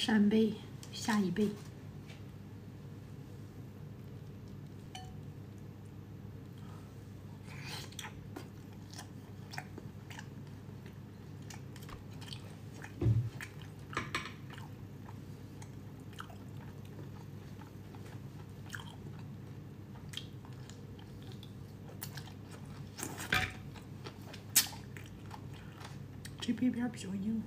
扇贝下一倍这边边比较硬。